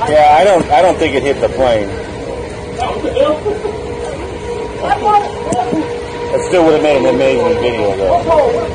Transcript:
Yeah, I don't. I don't think it hit the plane. It still would have made an amazing video though. Oh.